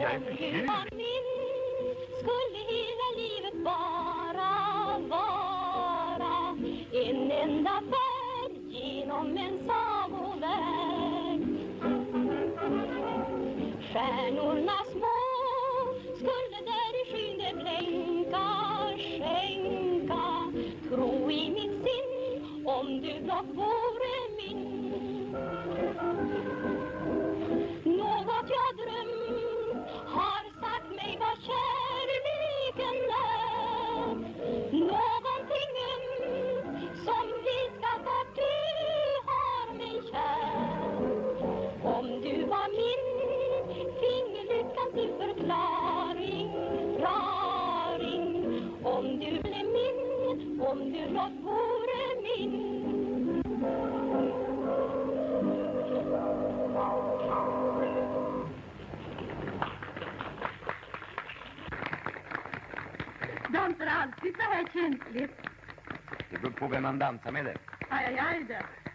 jag är Om du förtjust. var min skulle hela livet bara vara en enda färd genom en sagovärld. Stjärnorna små skulle där i skyn det blänka skänka tro i mitt sinn om du blott vore Dom Franz, die Verhältchen, lieb. Die wird Probenandam, Samele. Ei, ei, ei.